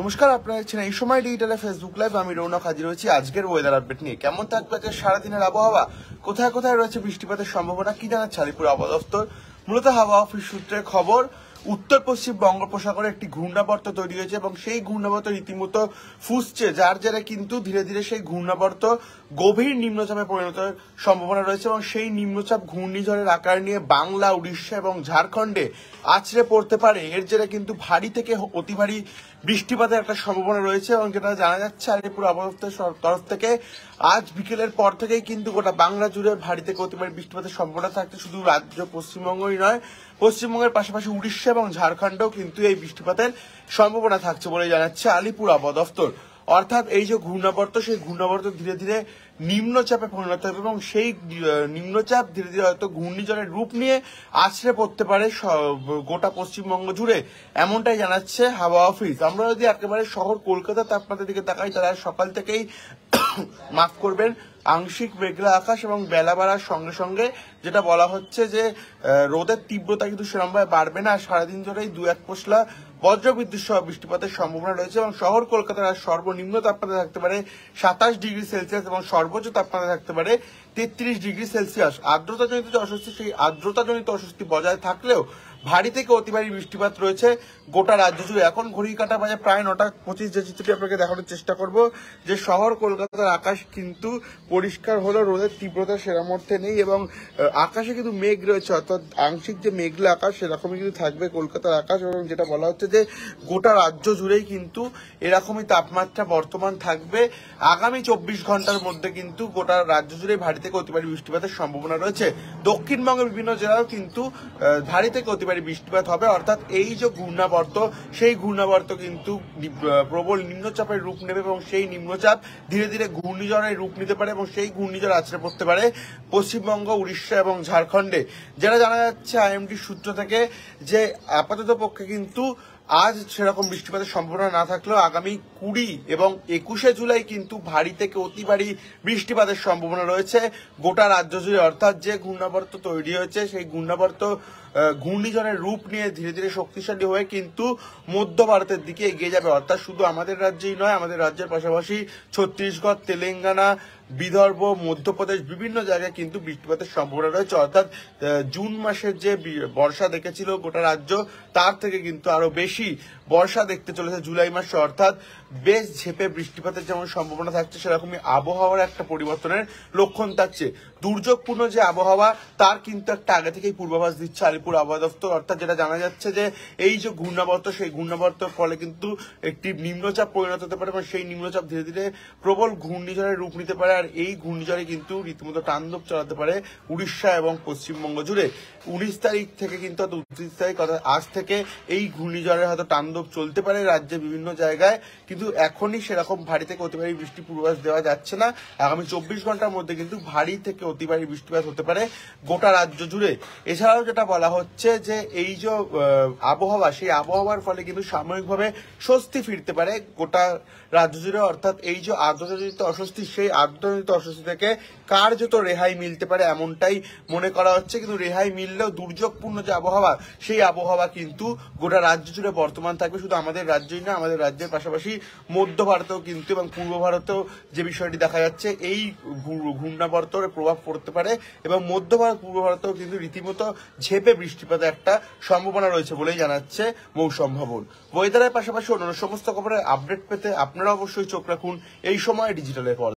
নমস্কার, আপনারা দেখছেন এই সময় ডিজিটালে ফেসবুক লাইভ আমি রৌনক হাজির হয়েছি। আজকের ওয়েদার আপডেট নিয়ে। কেমন থাকবে আজকের সারাদিনের আবহাওয়া? কোথায় কোথায় রয়েছে বৃষ্টিপাতের সম্ভাবনা? কি জানাচ্ছে আলিপুর আবহাওয়া দপ্তর? মূলত হাওয়া অফিস সূত্রে খবর, উত্তর পশ্চিম বঙ্গোপসাগরে একটি ঘূর্ণাবর্ত তৈরি হয়েছে এবং সেই ঘূর্ণাবর্ত রীতিমতো ফুসছে, যার জেরে কিন্তু ধীরে ধীরে সেই ঘূর্ণাবর্ত গভীর নিম্নচাপে পরিণত সম্ভাবনা রয়েছে এবং সেই নিম্নচাপ ঘূর্ণিঝড়ের আকার নিয়ে বাংলা, উড়িষ্যা এবং ঝাড়খণ্ডে আছড়ে পড়তে পারে। এর জেরে কিন্তু ভারী থেকে অতি ভারী বৃষ্টিপাতের একটা সম্ভাবনা রয়েছে এবং যেটা জানা যাচ্ছে আলিপুর আবহাওয়া তরফ থেকে, আজ বিকেলের পর থেকেই কিন্তু গোটা বাংলা জুড়ে ভারী থেকে অতি বৃষ্টিপাতের সম্ভাবনা থাকছে। শুধু রাজ্য পশ্চিমবঙ্গই নয়, পশ্চিমবঙ্গের পাশাপাশি উড়িষ্যা এবং ঝাড়খণ্ডও কিন্তু এই বৃষ্টিপাতের সম্ভাবনা থাকছে বলে জানাচ্ছে আলিপুর আবহাওয়া দপ্তর অর্থাৎ এই যে ঘূর্ণাবর্ত, সেই ঘূর্ণাবর্ত ধীরে ধীরে নিম্নচাপে পরিণত হবে এবং সেই নিম্নচাপ ধীরে ধীরে হয়তো ঘূর্ণিঝড়ের রূপ নিয়ে আছড়ে পড়তে পারে গোটা পশ্চিমবঙ্গ জুড়ে। এমনটাই জানাচ্ছে হাওয়া অফিস। আমরা যদি একেবারে শহর কলকাতা তাপমাত্রার দিকে তাকাই তারা সকাল থেকেই মাফ করবেন, আংশিক মেঘলা আকাশ এবং বেলা বাড়ার সঙ্গে সঙ্গে যেটা বলা হচ্ছে যে রোদের তীব্রতা কিন্তু সেরকমভাবে বাড়বে না সারাদিন ধরেই দু এক পশলা বজ্রবিদ্যুৎ সহ বৃষ্টিপাতের সম্ভাবনা রয়েছে এবং শহর কলকাতার আজ সর্বনিম্ন তাপমাত্রা থাকতে পারে সাতাশ ডিগ্রি সেলসিয়াস এবং সর্বোচ্চ তাপমাত্রা থাকতে পারে তেত্রিশ ডিগ্রি সেলসিয়াস। আর্দ্রতাজনিত যে অস্বস্তি, সেই আর্দ্রতাজনিত অস্বস্তি বজায় থাকলেও ভারী থেকে অতি ভারী বৃষ্টিপাত রয়েছে গোটা রাজ্য জুড়ে। এখন ঘড়ি কাটা বাজে প্রায় নটা পঁচিশ যে চিত্রটি আপনাকে দেখানোর চেষ্টা করব, যে শহর কলকাতার আকাশ কিন্তু পরিষ্কার হলেও রোদের তীব্রতা সেরম অর্থে নেই এবং আকাশে কিন্তু মেঘ রয়েছে, অর্থাৎ আংশিক যে মেঘলা আকাশ সেরকমই কিন্তু থাকবে কলকাতার আকাশ এবং যেটা বলা হচ্ছে যে গোটা রাজ্য জুড়েই কিন্তু এরকমই তাপমাত্রা বর্তমান থাকবে। আগামী চব্বিশ ঘণ্টার মধ্যে কিন্তু গোটা রাজ্য জুড়ে ভারী থেকে অতি ভারী বৃষ্টিপাতের সম্ভাবনা রয়েছে। দক্ষিণবঙ্গের বিভিন্ন জেলাও কিন্তু ভারী থেকে অতি ভারী বৃষ্টিপাত হবে, অর্থাৎ এই যে ঘূর্ণাবর্ত, সেই ঘূর্ণাবর্ত কিন্তু প্রবল নিম্নচাপের রূপ নেবে এবং সেই নিম্নচাপ ধীরে ধীরে ঘূর্ণিঝড়ের রূপ নিতে পারে এবং সেই ঘূর্ণিঝড় আছড়ে পড়তে পারে। পশ্চিমবঙ্গ, উড়িষ্যা এবং ঝাড়খণ্ডে, যেটা জানা যাচ্ছে আইএমডি সূত্র থেকে যে আপাতত পক্ষে কিন্তু আজ সেরকম বৃষ্টিপাতের সম্ভাবনা না থাকলেও আগামী কুড়ি এবং একুশে জুলাই কিন্তু ভারী থেকে অতি ভারী বৃষ্টিপাতের সম্ভাবনা রয়েছে গোটা রাজ্য জুড়ে। অর্থাৎ যে ঘূর্ণাবর্ত তৈরি হয়েছে, সেই ঘূর্ণাবর্ত ঘূর্ণিঝড়ের রূপ নিয়ে ধীরে ধীরে শক্তিশালী হয়ে কিন্তু মধ্য ভারতের দিকে এগিয়ে যাবে। অর্থাৎ শুধু আমাদের রাজ্যেই নয়, আমাদের রাজ্যের পাশাপাশি ছত্তিশগড়, তেলেঙ্গানা বিদর্ভ, মধ্যপ্রদেশ, বিভিন্ন জায়গায় কিন্তু বৃষ্টিপাতের সম্ভাবনা রয়েছে। অর্থাৎ জুন মাসের যে বর্ষা দেখেছিল গোটা রাজ্য, তার থেকে কিন্তু আরও বেশি বর্ষা দেখতে চলেছে জুলাই মাসে। অর্থাৎ, বেশ ঝেপে বৃষ্টিপাতের যেমন সম্ভাবনা থাকছে, সেরকমই আবহাওয়ার একটা পরিবর্তনের লক্ষণ থাকছে। দুর্যোগপূর্ণ যে আবহাওয়া, তার কিন্তু একটা আগে থেকেই পূর্বাভাস দিচ্ছে আলিপুর আবহাওয়া দপ্তর। অর্থাৎ, যেটা জানা যাচ্ছে যে, এই যে ঘূর্ণাবর্ত, সেই ঘূর্ণাবর্তের ফলে কিন্তু একটি নিম্নচাপ পরিণত হতে পারে এবং সেই নিম্নচাপ ধীরে ধীরে প্রবল ঘূর্ণিঝড়ের রূপ নিতে পারে। আর এই ঘূর্ণিঝড়ে কিন্তু রীতিমতো তাণ্ডব চালাতে পারে উড়িষ্যা এবং পশ্চিমবঙ্গ জুড়ে। উনিশ তারিখ থেকে কিন্তু উনত্রিশ তারিখ অর্থাৎ আজ থেকে এই ঘূর্ণিঝড়ের হয়তো তাণ্ডব চলতে পারে রাজ্যের বিভিন্ন জায়গায়। কিন্তু এখনই সেরকম ভারী থেকে অতি ভারী বৃষ্টি পূর্বাভাস দেওয়া যাচ্ছে না। আগামী চব্বিশ ঘণ্টার মধ্যে কিন্তু ভারী থেকে অতি ভারী বৃষ্টিপাত হতে পারে গোটা রাজ্য জুড়ে। এছাড়াও যেটা বলা হচ্ছে যে এই যে আবহাওয়া, সেই আবহাওয়ার ফলে কিন্তু সাময়িকভাবে স্বস্তি ফিরতে পারে গোটা রাজ্য জুড়ে। অর্থাৎ এই যে আর্দ্রতাজনিত অস্বস্তি, সেই আর্দ্রতাজনিত অস্বস্তি থেকে কার্যত রেহাই মিলতে পারে এমনটাই মনে করা হচ্ছে। কিন্তু রেহাই মিললেও দুর্যোগপূর্ণ যে আবহাওয়া, সেই আবহাওয়া কিন্তু গোটা রাজ্য জুড়ে বর্তমান থাকবে। শুধু আমাদের রাজ্যই না, আমাদের রাজ্যের পাশাপাশি মধ্য ভারতেও কিন্তু এবং পূর্ব ভারতেও যে বিষয়টি দেখা যাচ্ছে, এই ঘূ- ঘূর্ণাবর্তনের প্রভাব পড়তে পারে এবং মধ্য ভারত, পূর্ব ভারতেও কিন্তু রীতিমতো ঝেপে বৃষ্টিপাতের একটা সম্ভাবনা রয়েছে বলেই জানাচ্ছে মৌসুম ভবন। ওয়েদারের পাশাপাশি অন্যান্য সমস্ত খবরের আপডেট পেতে আপনারা অবশ্যই চোখ রাখুন। এই সময় ডিজিটালের পর